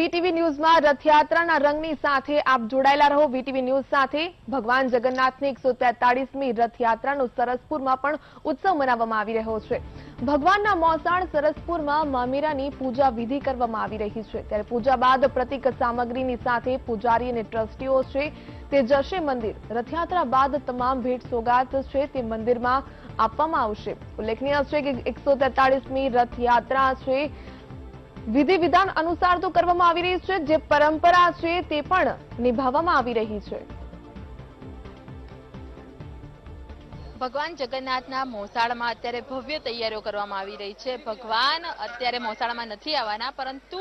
VTV ન્યૂઝમાં રથયાત્રાના રંગની સાથે આપ જોડાયેલા રહો. વીટીવી ન્યૂઝ સાથે ભગવાન જગન્નાથની એકસો તેતાળીસમી રથયાત્રાનો સરસપુરમાં પણ ઉત્સવ મનાવવામાં આવી રહ્યો છે. ભગવાનના મોસાણ સરસપુરમાં મામેરાની પૂજા વિધિ કરવામાં આવી રહી છે. ત્યારે પૂજા બાદ પ્રતિક સામગ્રીની સાથે પૂજારી અને ટ્રસ્ટીઓ છે તે જશે મંદિર. રથયાત્રા બાદ તમામ ભેટ સોગાત છે તે મંદિરમાં આપવામાં આવશે. ઉલ્લેખનીય છે કે એકસો તેતાળીસમી રથયાત્રા છે વિધિ વિધાન અનુસાર તો કરવામાં આવી રહી છે. જે પરંપરા છે તે પણ નિભાવવામાં આવી રહી છે. ભગવાન જગન્નાથના મોસાળમાં અત્યારે ભવ્ય તૈયારીઓ કરવામાં આવી રહી છે. ભગવાન અત્યારે મોસાળમાં નથી આવવાના પરંતુ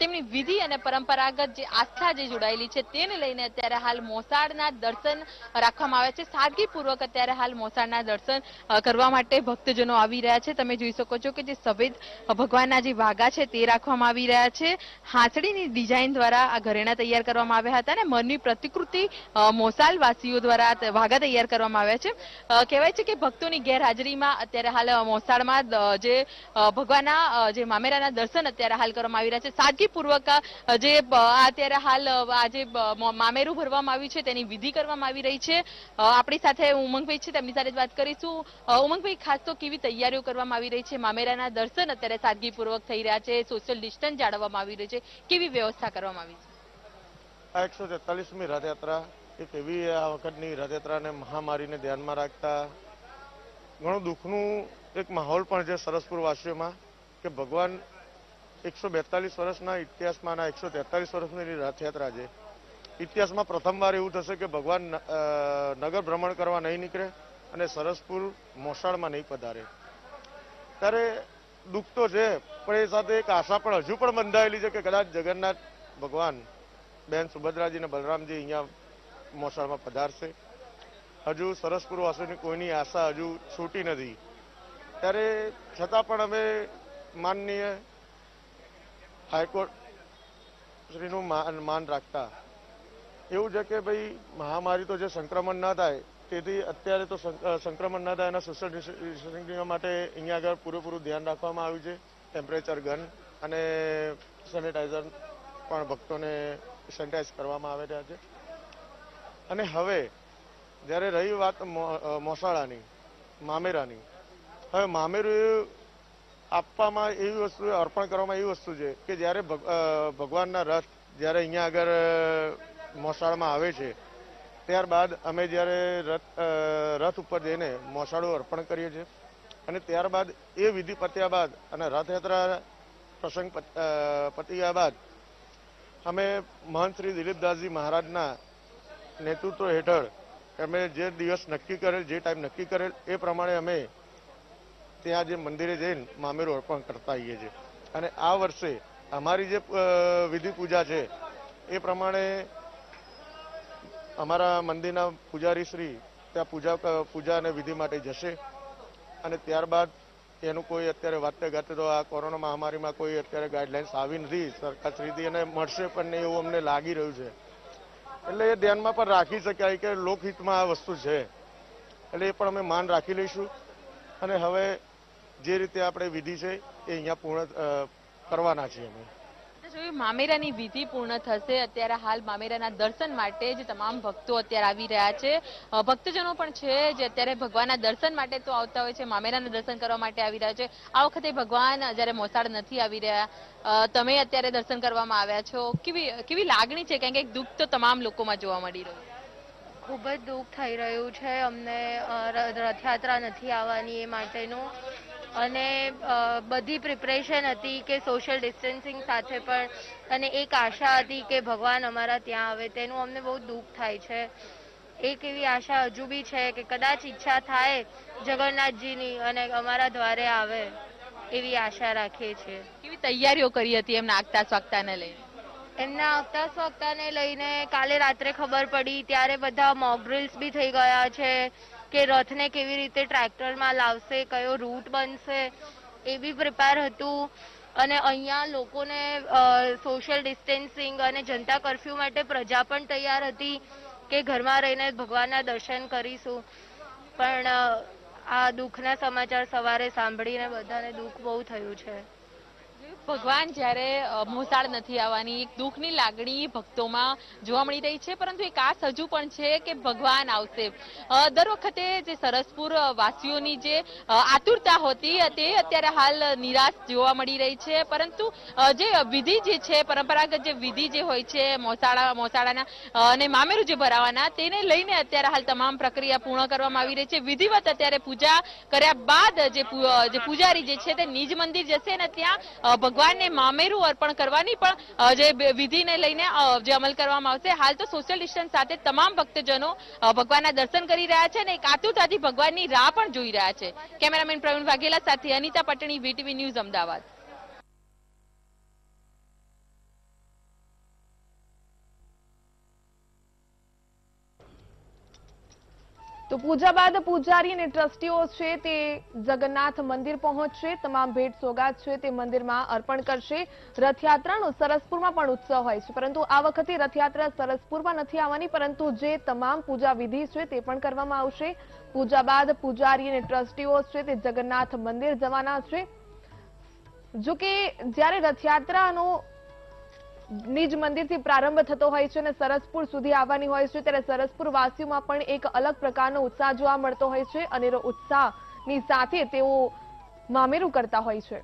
તેમની વિધિ અને પરંપરાગત જે આસ્થા જે જોડાયેલી છે તેને લઈને અત્યારે હાલ મોસાળના દર્શન રાખવામાં આવ્યા છે. સાદગીપૂર્વક અત્યારે હાલ મોસાળના દર્શન કરવા માટે ભક્તજનો આવી રહ્યા છે. તમે જોઈ શકો છો કે જે સફેદ ભગવાનના જે વાઘા છે તે રાખવામાં આવી રહ્યા છે. હાંસડીની ડિઝાઇન દ્વારા આ ઘરેણા તૈયાર કરવામાં આવ્યા હતા અને મનની પ્રતિકૃતિ અ, મોસાળ દ્વારા વાઘા તૈયાર કરવામાં આવ્યા છે. કહેવાય છે કે ભક્તોની ગેરહાજરીમાં અત્યારે હાલ મોસાળમાં જે ભગવાનના જે મામેરાના દર્શન અત્યારે હાલ કરવામાં આવી રહ્યા છે. સાદગીપૂર્વક જે અત્યારે હાલ અ, આ જે બ- મ- મામેરું ભરવામાં આવ્યું છે તેની વિધિ કરવામાં આવી રહી છે. આપણી સાથે ઉમંગભાઈ છે તેમની સાથે વાત કરીશું. ઉમંગભાઈ ખાસ તો કેવી તૈયારીઓ કરવામાં આવી રહી છે? મામેરાના દર્શન અત્યારે સાદગીપૂર્વક થઈ રહ્યા છે સોશિયલ ડિસ્ટન્સ જાળવવામાં આવી રહ્યું છે. કેવી વ્યવસ્થા કરવામાં આવી છે? એકસો તેતાલીસમી રથયાત્રા એક એવી આ વખતની રથયાત્રાને મહામારીને ધ્યાનમાં રાખતા ઘણું દુઃખનું એક માહોલ પણ છે સરસપુર વાસીઓમાં કે ભગવાન એકસો બેતાલીસ વર્ષના ઇતિહાસમાં આ એકસો તેતાલીસ વર્ષની રથયાત્રા છે. ઇતિહાસમાં પ્રથમવાર એવું થશે કે ભગવાન નગર ભ્રમણ કરવા નહીં નીકળે અને સરસપુર મોસાળમાં નહીં પધારે. ત્યારે દુઃખ તો છે, પણ એ સાથે એક આશા પણ હજુ પણ બંધાયેલી છે કે કદાચ જગન્નાથ ભગવાન, બેન સુભદ્રાજી અને બલરામજી અહીંયા મોસાળમાં પધારશે હજુ સરસપુર વાસીઓની કોઈની આશા હજુ છૂટી નથી. ત્યારે છતાં પણ અમે માનનીય હાઈકોર્ટ શ્રીનું માન માન રાખતા. એવું છે કે ભાઈ મહામારી તો જે સંક્રમણ ન થાય, તેથી અત્યારે તો સંક્રમણ ન થાય એના સોશિયલ ડિસ્ટન્સિંગ માટે અહીંયા આગળ પૂરેપૂરું ધ્યાન રાખવામાં આવ્યું છે. ટેમ્પરેચર ગન અને સેનિટાઈઝર પણ ભક્તોને સેનિટાઈઝ કરવામાં આવે રહ્યા છે. અને હવે, જ્યારે રહી વાત મોસાળાની, મામેરાની, હવે મામેરું આપવામાં એવી વસ્તુ, અર્પણ કરવામાં એવી વસ્તુ છે કે જ્યારે ભગ- ભગવાનના રથ જ્યારે અહીંયા આગળ મોસાળામાં આવે છે, ત્યારબાદ અમે જ્યારે રથ રથ ઉપર જઈને મોસાળું અર્પણ કરીએ છીએ અને ત્યારબાદ એ વિધિ પત્યા બાદ અને રથયાત્રા પ્રસંગ પત્યા બાદ અમે મહંત શ્રી દિલીપદાસજી મહારાજના નેતૃત્વ હેઠળ અમે જે દિવસ નક્કી કરેલ, જે ટાઈમ નક્કી કરેલ, એ પ્રમાણે અમે ત્યાં જે મંદિરે જઈને મામેરું અર્પણ કરતા આવીએ છીએ. અને આ વર્ષે અમારી જે વિધિ પૂજા છે, એ પ્રમાણે અમારા મંદિરના પૂજારી શ્રી ત્યાં પૂજા પૂજા અને વિધિ માટે જશે. અને ત્યારબાદ એનું કોઈ અત્યારે વાતે ગાતે તો આ કોરોના મહામારીમાં કોઈ અત્યારે ગાઈડલાઇન્સ આવી નથી. સરકારશ્રીથી અને મળશે પણ નહીં એવું અમને લાગી રહ્યું છે. એટલે એ ધ્યાનમાં પણ રાખી શકાય કે લોકહિતમાં આ વસ્તુ છે. એટલે એ પણ અમે માન રાખી લઈશું. અને હવે જે રીતે આપણે વિધિ છે એ અહીંયા પૂર્ણ કરવાના છીએ અમે. મામેરાની વિધિ પૂર્ણ થશે. અત્યારે હાલ મામેરાના દર્શન માટે જે તમામ ભક્તો અત્યારે આવી રહ્યા છે. ભક્તજનો પણ છે જે અત્યારે ભગવાનના દર્શન માટે તો આવતા હોય છે, મામેરાના દર્શન કરવા માટે આવી રહ્યા છે. આ વખતે ભગવાન જ્યારે મોસાળ નથી આવી રહ્યા તમે અત્યારે દર્શન કરવામાં આવ્યા છો. કેવી કેવી લાગણી છે? કારણ કે દુઃખ તો તમામ લોકોમાં જોવા મળી રહ્યું ખૂબ જ દુઃખ થઈ રહ્યું છે. અમને રથયાત્રા નથી આવવાની એ માટેનું. અને બધી પ્રિપરેશન હતી કે સોશિયલ ડિસ્ટન્સિંગ સાથે પણ. અને એક આશા હતી કે ભગવાન અમારા ત્યાં આવે. તેનું અમને બહુ દુઃખ થાય છે. એક એવી આશા હજુ બી છે કે કદાચ ઈચ્છા થાય જગન્નાથજીની અને અમારા દ્વારે આવે એવી આશા રાખીએ છીએ. કેવી તૈયારીઓ કરી હતી એમ નાગતા સ્વાગતાને લઈને? એમના આવતા સ્વગતાને લઈને કાલે રાત્રે ખબર પડી, ત્યારે બધા મોકડ્રિલ્સ બી થઈ ગયા છે કે રથને કેવી રીતે ટ્રેક્ટરમાં લાવશે, કયો રૂટ બનશે, એ બી પ્રિપેર હતું. અને અહીંયા લોકોને સોશિયલ ડિસ્ટન્સિંગ અને જનતા કર્ફ્યુ માટે પ્રજા પણ તૈયાર હતી કે ઘરમાં રહીને ભગવાનના દર્શન કરીશું. પણ આ દુઃખના સમાચાર સવારે સાંભળીને બધાને દુઃખ બહુ થયું છે. ભગવાન જ્યારે મોસાળ નથી આવવાની, એક દુઃખની લાગણી ભક્તોમાં જોવા મળી રહી છે, પરંતુ એક આશ હજુ પણ છે કે ભગવાન આવશે. દર વખતે જે સરસપુર વાસીઓની જે આતુરતા હોતી, તે અત્યારે હાલ નિરાશ જોવા મળી રહી છે, પરંતુ જે વિધિ જે છે, પરંપરાગત જે વિધિ જે હોય છે, મોસાળા, મોસાળાના અને મામેરું જે ભરાવાના, તેને લઈને અત્યારે હાલ તમામ પ્રક્રિયા પૂર્ણ કરવામાં આવી રહી છે. વિધિવત અત્યારે પૂજા કર્યા બાદ જે પૂજારી જે છે, તે નિજ મંદિર જશે ને ત્યાં ભગવાનને મામેરું અર્પણ કરવાની પણ જે વિધિને લઈને જે અમલ કરવામાં આવશે. હાલ તો સોશિયલ ડિસ્ટન્સ સાથે તમામ ભક્તજનો ભગવાનના દર્શન કરી રહ્યા છે અને એક આતુરતાથી ભગવાનની રાહ પણ જોઈ રહ્યા છે. કેમેરામેન પ્રવીણ વાઘેલા સાથે અનિતા પટણી વીટીવી ન્યૂઝ અમદાવાદ. તો પૂજા બાદ પૂજારી અને ટ્રસ્ટીઓ છે તે જગન્નાથ મંદિર પહોંચશે. તમામ ભેટ સોગાદ છે તે મંદિરમાં અર્પણ કરશે. રથયાત્રાનો સરસપુરમાં પણ ઉત્સવ હોય છે. પરંતુ આ વખતે રથયાત્રા સરસપુરમાં નથી આવવાની, પરંતુ જે તમામ પૂજા વિધિ છે તે પણ કરવામાં આવશે. પૂજા બાદ પૂજારી અને ટ્રસ્ટીઓ છે તે જગન્નાથ મંદિર જવાના છે. જો કે જ્યારે રથયાત્રાનો નિજ મંદિરથી પ્રારંભ થતો હોય છે અને સરસપુર સુધી આવવાની હોય છે. ત્યારે સરસપુર વાસીઓમાં પણ એક અલગ પ્રકારનો ઉત્સાહ જોવા મળતો હોય છે. અને ઉત્સાહની સાથે તેઓ મામેરું કરતા હોય છે.